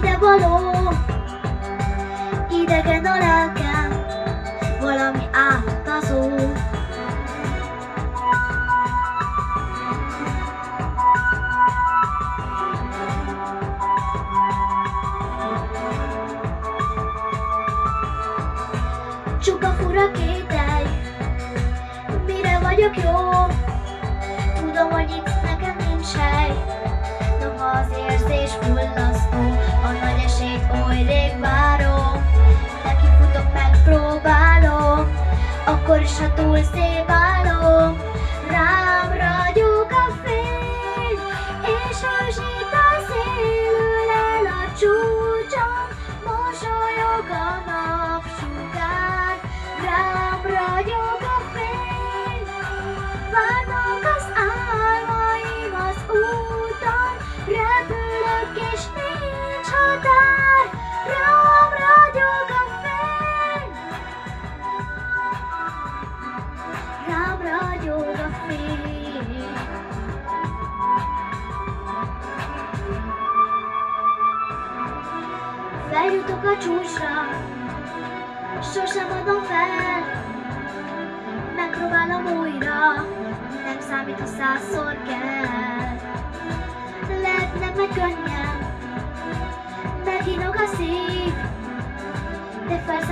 ide való, idegen a lelkem, valami átutazó. Csupa fura kételj, mire vagyok jó? Tudom, hogy itt nekem nincs hely, az érzés fullasztó, a nagy oly rég várom. Neki futok, megpróbálom, akkor is, ha túl szép állom. Rám ragyog a fény. Rám ragyog. Feljutok a csúcsra, sosem adom fel, megpróbálom újra, nem számít, ha százszor kell.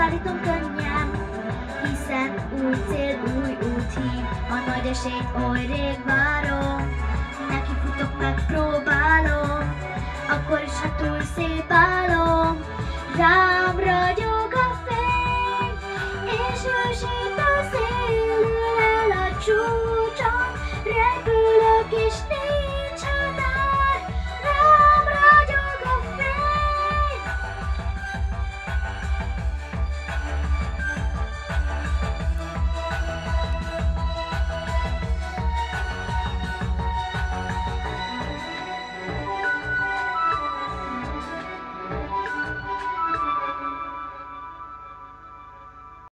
De felszállítom könnyen, hiszen új cél, új út hív, a nagy esélyt oly rég várom, neki futok, megpróbálom, akkor is, ha túl szép állom, rám ragyog a fény, és ősít a szél, ül el a reggel